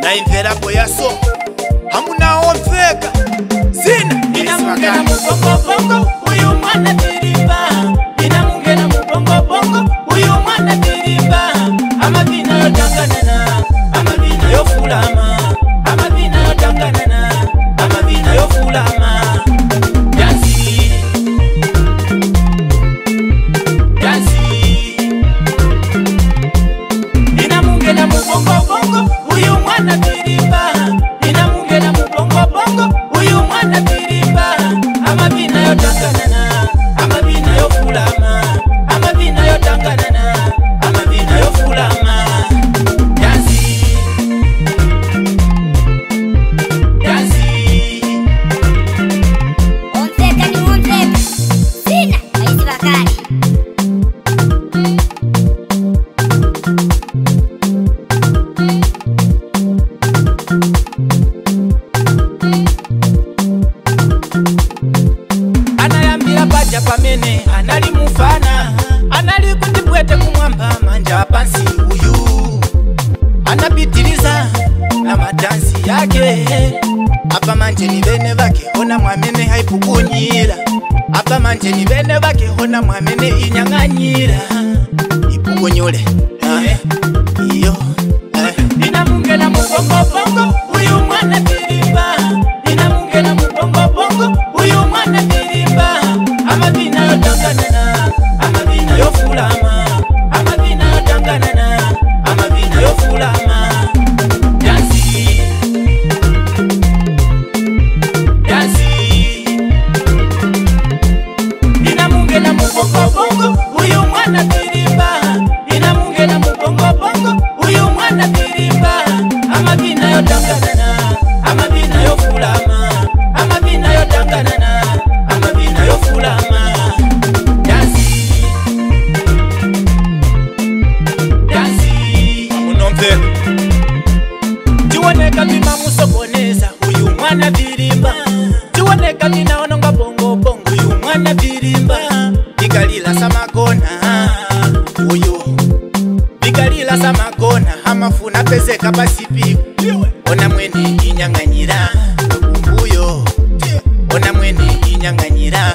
na imvelapo yaso hamunaopfeka zina inamugena mubongobongo uyu mwana tiripa bongo uyu mwana diriba ninamugera mubongo bongo uyu mwana diriba amabina yotanganana anayambila paja pamene hanali mufana anali kutipwete mumwamba manja apasi uyu anapitiliza na matansi yake k haipuui apa manjeni vene vakehona mwamene inyaganyila ipukunule eh, iyo eh. inamungela mogonoongo bongo uyu mwana birimba inamungena mu bongo bongo uyu mwana birimba amabina yo danganana amabina yo fulama amabina yo danganana amabina yo fulama dansi dansi munomve tiwoneka mima musokoneza uyu mwana birimba tiwoneka mina ononga bongo bongo uyu mwana birimba bikalila samagona uyo bikalila samakona hamafuna pezeka pasipiku ona mwene inyang'anyira uyo ona mwene inyang'anyira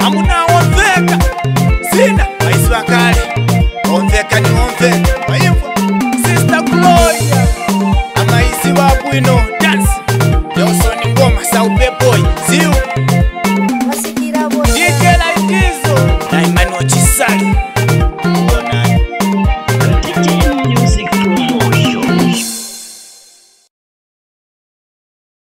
amunaonzeka zina aisiwa kale onzeka ni onzeka aimva sister gloria amaisiwa bwino dansi neusoni ngoma saupeboi ziu dikela itizo naimani ochisali onani